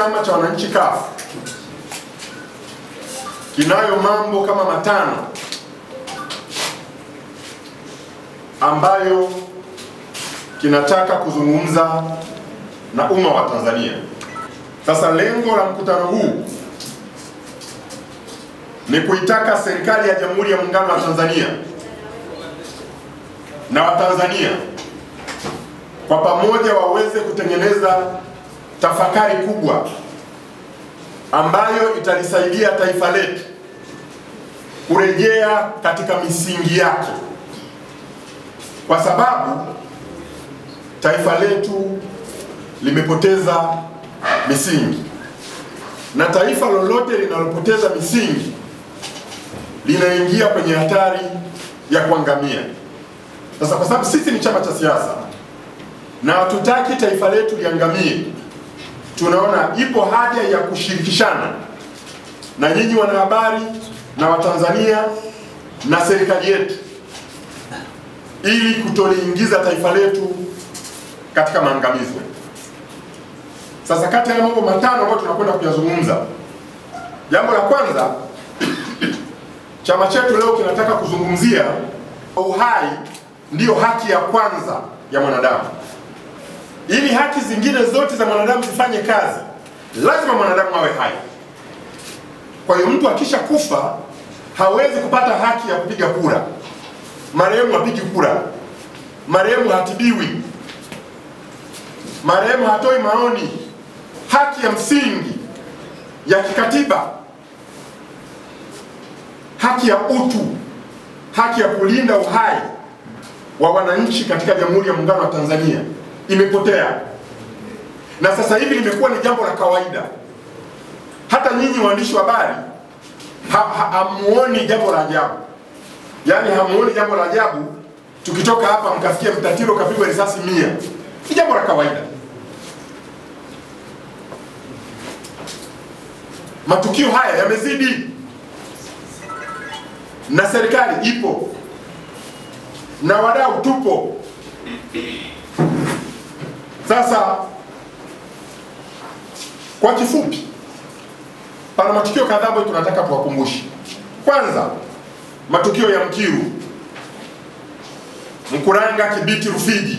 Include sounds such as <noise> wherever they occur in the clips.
chama cha wananchi CUF kinayo mambo kama matano ambayo kinataka kuzungumza na umma wa Tanzania. Sasa lengo la mkutano huu ni kuitaka serikali ya Jamhuri ya Muungano wa Tanzania na Watanzania kwa pamoja waweze kutengeneza tafakari kubwa ambayo italisaidia taifa letu kurejea katika misingi yake, kwa sababu taifa letu limepoteza misingi, na taifa lolote linalopoteza misingi linaingia kwenye hatari ya kuangamia. Sasa kwa sababu sisi ni chama cha siasa na hatutaki taifa letu liangamie, tunaona ipo haja ya kushirikishana na nyinyi wanahabari na Watanzania na serikali yetu ili kutoliingiza taifa letu katika maangamizo. Sasa kati ya mambo matano ambayo tunakwenda kuyazungumza, jambo la kwanza, <clears throat> chama chetu leo kinataka kuzungumzia uhai ndiyo haki ya kwanza ya mwanadamu. Ili haki zingine zote za mwanadamu zifanye kazi, lazima mwanadamu awe hai. Kwa hiyo mtu akisha kufa hawezi kupata haki ya kupiga kura. Marehemu hapigi kura, marehemu hatibiwi, marehemu hatoi maoni. Haki ya msingi ya kikatiba, haki ya utu, haki ya kulinda uhai wa wananchi katika Jamhuri ya Muungano wa Tanzania imepotea, na sasa hivi limekuwa ni jambo la kawaida. Hata nyinyi waandishi wa habari hamuoni ha, jambo la ajabu, yaani hamuoni jambo la ajabu tukitoka hapa mkasikia mtatiro kapigwa risasi mia. Ni jambo la kawaida. Matukio haya yamezidi, na serikali ipo na wadau tupo. Sasa kwa kifupi, pana matukio kadhaa ambayo tunataka tuwakumbushe. Kwanza, matukio ya Mkiru, Mkuranga, Kibiti, Rufiji.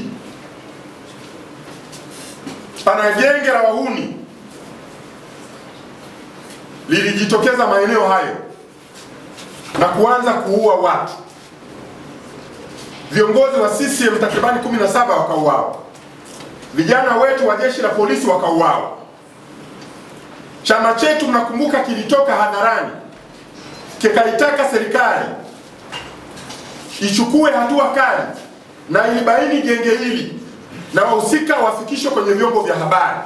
Pana genge la wahuni lilijitokeza maeneo hayo na kuanza kuua watu. Viongozi wa CCM takribani 17 wakauawa, vijana wetu wa jeshi la polisi wakauawa. Chama chetu mnakumbuka, kilitoka hadharani kikaitaka serikali ichukue hatua kali na ilibaini genge hili na wahusika wafikishwe kwenye vyombo vya habari.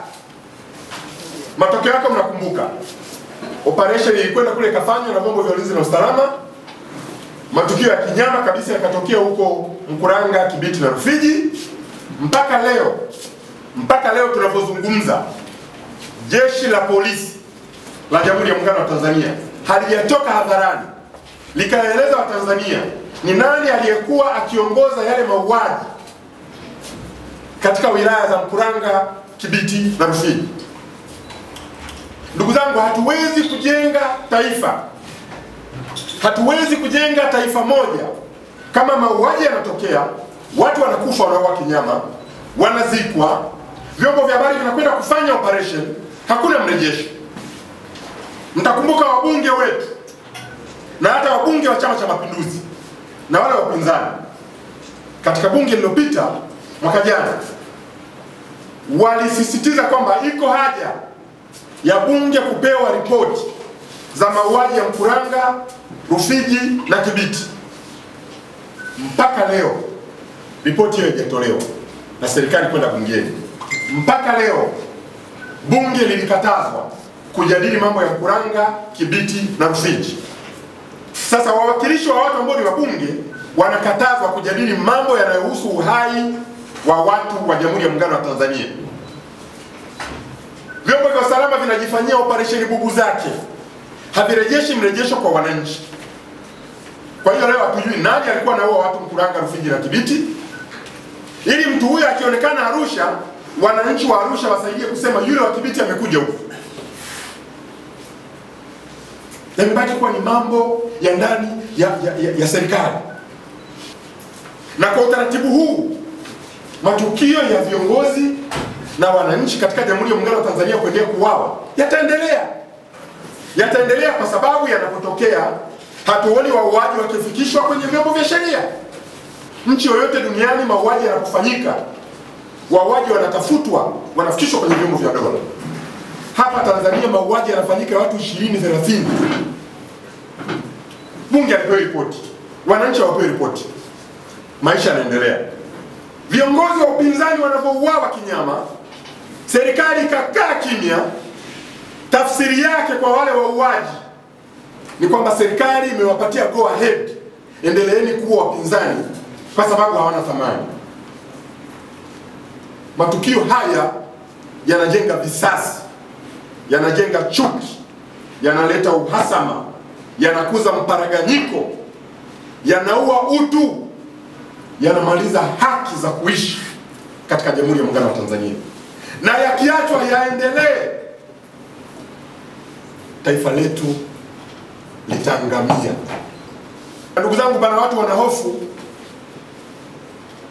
Matokeo yake mnakumbuka, operation ilikwenda kule ikafanywa na vyombo vya ulinzi na usalama. Matukio ya kinyama kabisa yakatokea huko Mkuranga, Kibiti na Rufiji. Mpaka leo, mpaka leo tunapozungumza jeshi la polisi la Jamhuri ya Muungano wa Tanzania halijatoka hadharani likaeleza Watanzania ni nani aliyekuwa akiongoza yale mauaji katika wilaya za Mkuranga, Kibiti na Rufiji. Ndugu zangu, hatuwezi kujenga taifa, hatuwezi kujenga taifa moja kama mauaji yanatokea, watu wanakufa, wanauawa kinyama, wanazikwa, vyombo vya habari vinakwenda kufanya operation, hakuna mrejesho. Mtakumbuka wabunge wetu na hata wabunge wa Chama cha Mapinduzi na wale wapinzani katika bunge lililopita mwaka jana walisisitiza kwamba iko haja ya bunge kupewa ripoti za mauaji ya Mkuranga, Rufiji na Kibiti. Mpaka leo ripoti hiyo haijatolewa na serikali kwenda bungeni. Mpaka leo bunge lilikatazwa kujadili mambo ya Mkuranga, Kibiti na Rufiji. Sasa wawakilishi wa watu ambao ni wabunge wanakatazwa kujadili mambo yanayohusu uhai wa watu wa Jamhuri ya Muungano wa Tanzania. Vyombo vya usalama vinajifanyia operesheni bubu zake, havirejeshi mrejesho kwa wananchi. Kwa hiyo leo hatujui nani alikuwa anaua watu Mkuranga, Rufiji na Kibiti, ili mtu huyo akionekana Arusha, wananchi wa Arusha wasaidie kusema yule wa Kibiti amekuja huku, yamebaki kuwa ni mambo ya ndani ya, ya, ya, ya serikali. Na kwa utaratibu huu matukio ya viongozi na wananchi katika Jamhuri ya Muungano wa Tanzania kuendelea kuwawa yataendelea, yataendelea kwa sababu yanapotokea hatuoni wauaji wakifikishwa kwenye vyombo vya sheria. Nchi yoyote duniani mauaji yanapofanyika, wauaji wanatafutwa, wanafikishwa kwenye vyombo vya dola. Hapa Tanzania mauaji yanafanyika ya watu 20 30. Bunge alipewa ripoti, wananchi hawapewi ripoti, maisha yanaendelea. Viongozi wa upinzani wanavyouawa kinyama, serikali ikakaa kimya. Tafsiri yake kwa wale wauaji ni kwamba serikali imewapatia go ahead, endeleeni kuwa wapinzani kwa sababu hawana thamani. Matukio haya yanajenga visasi, yanajenga chuki, yanaleta uhasama, yanakuza mparaganyiko, yanaua utu, yanamaliza haki za kuishi katika Jamhuri ya Muungano wa Tanzania, na yakiachwa yaendelee, taifa letu litaangamia. Ndugu zangu, bana, watu wana hofu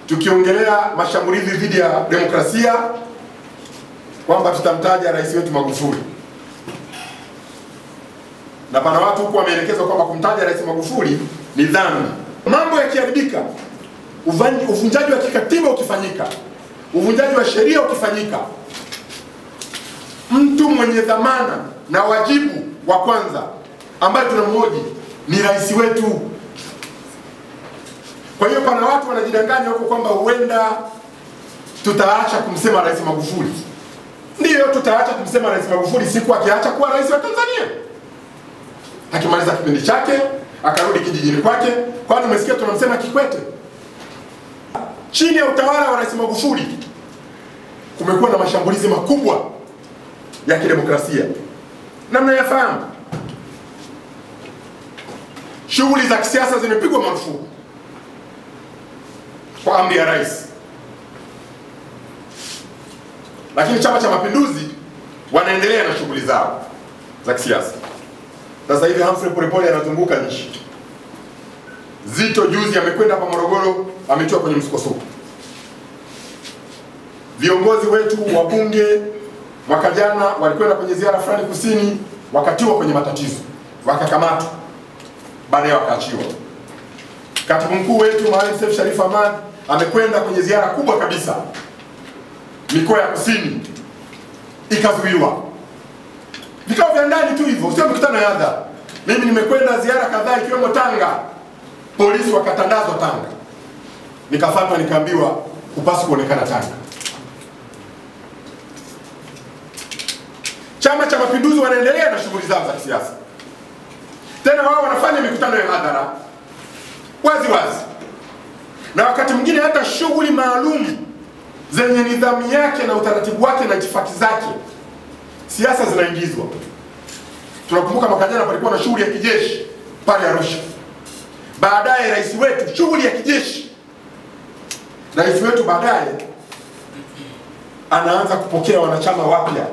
tukiongelea mashambulizi dhidi ya demokrasia kwamba tutamtaja rais wetu Magufuli, na pana watu huku wameelekezwa kwamba kumtaja rais Magufuli ni dhambi. Mambo yakiharibika, uvunjaji wa kikatiba ukifanyika, uvunjaji wa sheria ukifanyika, mtu mwenye dhamana na wajibu wa kwanza ambaye tunamhoji ni rais wetu. Kwa hiyo pana watu wanajidanganya huko kwamba huenda tutaacha kumsema rais Magufuli. Ndiyo, tutaacha kumsema rais Magufuli siku akiacha kuwa rais wa Tanzania, akimaliza kipindi chake akarudi kijijini kwake. Kwani umesikia tunamsema Kikwete? Chini ya utawala wa rais Magufuli kumekuwa na mashambulizi makubwa ya kidemokrasia na mnayafahamu. Shughuli za kisiasa zimepigwa marufuku kwa amri ya rais, lakini Chama cha Mapinduzi wanaendelea na shughuli zao za kisiasa. Sasa hivi Humphrey Polepole anazunguka nchi. Zito juzi amekwenda hapa Morogoro, ametoa kwenye msukosuko. Viongozi wetu wa bunge mwaka jana walikwenda kwenye ziara fulani kusini, wakatiwa kwenye matatizo, wakakamatwa, baadaye wakaachiwa. Katibu mkuu wetu Maalim Seif Sharif Hamad amekwenda kwenye ziara kubwa kabisa mikoa ya kusini, ikazuiwa. Vikao vya ndani tu hivyo, sio mikutano ya hadhara. Mimi nimekwenda ziara kadhaa ikiwemo Tanga, polisi wakatandazwa Tanga, nikafatwa nikaambiwa hupaswi kuonekana Tanga. Chama cha Mapinduzi wanaendelea na shughuli zao za kisiasa, tena wao wanafanya mikutano ya hadhara wazi wazi, na wakati mwingine hata shughuli maalum zenye nidhamu yake na utaratibu wake na itifaki zake, siasa zinaingizwa. Tunakumbuka mwaka jana palikuwa na shughuli ya kijeshi pale Arusha, baadaye rais wetu, shughuli ya kijeshi, rais wetu baadaye anaanza kupokea wanachama wapya.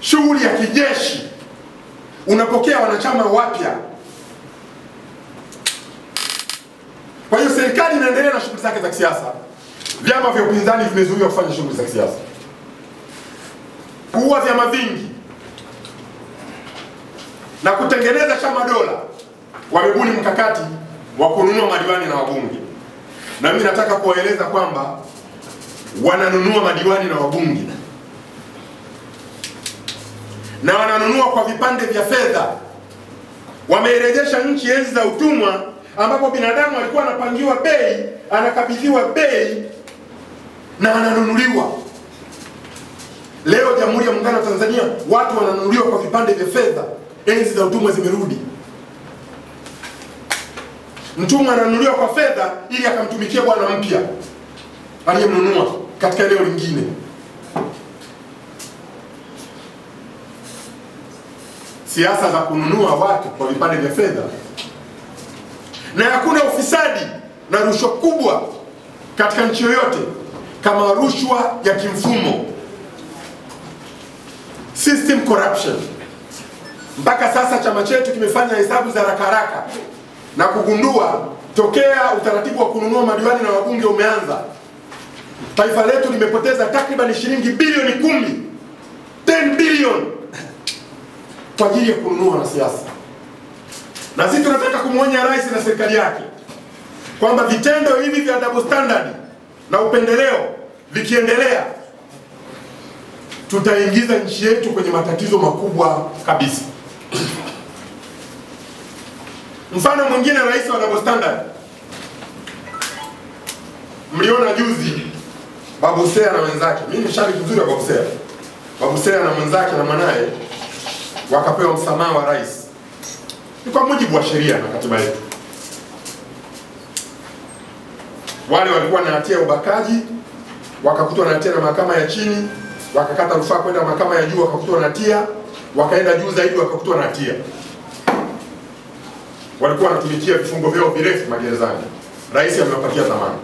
Shughuli ya kijeshi. Unapokea wanachama wapya. Kwa hiyo serikali inaendelea na shughuli zake za kisiasa, vyama vya upinzani vimezuiwa kufanya shughuli za kisiasa, kuua vyama vingi na kutengeneza chama dola. Wamebuni mkakati wa kununua madiwani na wabunge, na mimi nataka kuwaeleza kwamba wananunua madiwani na wabunge na wananunua kwa vipande vya fedha. Wameirejesha nchi enzi za utumwa, ambapo binadamu alikuwa anapangiwa bei, anakabidhiwa bei na ananunuliwa. Leo Jamhuri ya Muungano wa Tanzania watu wananunuliwa kwa vipande vya fedha. Enzi za utumwa zimerudi. Mtumwa ananunuliwa kwa fedha ili akamtumikia bwana mpya aliyemnunua katika eneo lingine. siasa za kununua watu kwa vipande vya fedha, na hakuna ufisadi na rushwa kubwa katika nchi yoyote kama rushwa ya kimfumo, system corruption. mpaka sasa chama chetu kimefanya hesabu za haraka haraka na kugundua tokea utaratibu wa kununua madiwani na wabunge umeanza, taifa letu limepoteza takriban shilingi bilioni kumi 10 bilioni kwa ajili ya kununua wanasiasa, na sisi tunataka kumwonya rais na serikali yake kwamba vitendo hivi vya double standard na upendeleo vikiendelea, tutaingiza nchi yetu kwenye matatizo makubwa kabisa. Mfano mwingine, rais wa double standard, mliona juzi Babusea na wenzake. Mimi ni shabiki mzuri wa Babu Babusea Babu Seya na mwenzake na mwanaye wakapewa msamaha wa rais, ni kwa mujibu wa sheria na katiba yetu. Wale walikuwa na hatia ya ubakaji wakakutwa na hatia na mahakama ya chini, wakakata rufaa kwenda mahakama ya juu, wakakutwa na hatia, wakaenda juu zaidi, wakakutwa na hatia. Walikuwa wanatumikia vifungo vyao virefu magerezani, rais amewapatia dhamana.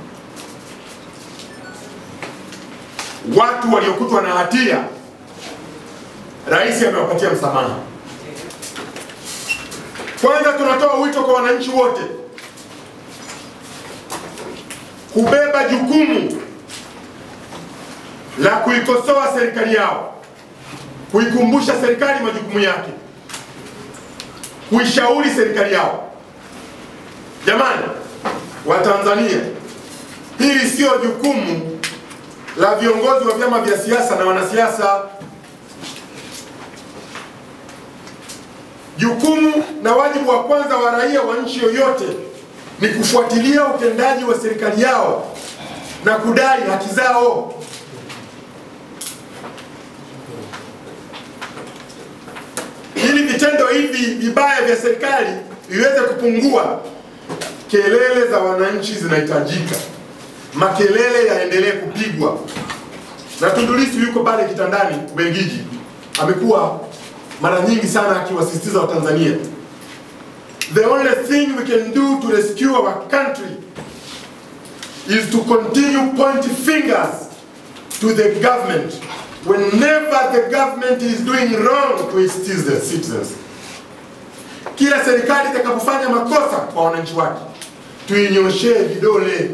Watu waliokutwa na hatia, rais amewapatia msamaha. Kwanza tunatoa wito kwa wananchi wote kubeba jukumu la kuikosoa serikali yao, kuikumbusha serikali majukumu yake, kuishauri serikali yao. Jamani Watanzania, hili sio jukumu la viongozi wa vyama vya siasa na wanasiasa. Jukumu na wajibu wa kwanza wa raia wa nchi yoyote ni kufuatilia utendaji wa serikali yao na kudai haki zao. Ili vitendo hivi vibaya vya serikali viweze kupungua, kelele za wananchi zinahitajika, makelele yaendelee kupigwa. Na Tundu Lissu yuko pale kitandani Ubelgiji, amekuwa mara nyingi sana akiwasisitiza Watanzania The only thing we can do to rescue our country is to continue pointing fingers to the government whenever the government is doing wrong to its citizens. Kila serikali itakapofanya makosa kwa wananchi wake, tuinyoshee vidole